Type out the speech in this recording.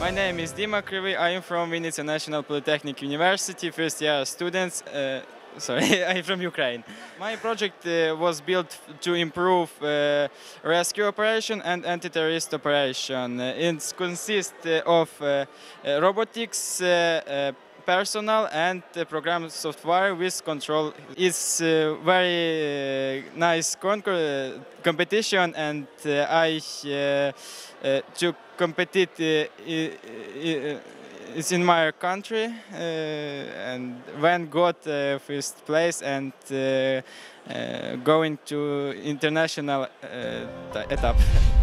My name is Dima Kryvyi. I am from Vinnytsia National Polytechnic University, first year students. Uh, sorry, I'm from Ukraine. My project uh, was built to improve uh, rescue operation and anti-terrorist operation. Uh, it consists uh, of uh, robotics, personal and uh, program software with control. It's uh, very uh, nice uh, competition and I to compete i- i- is in my country uh, and when got uh, first place and uh, going to international etap.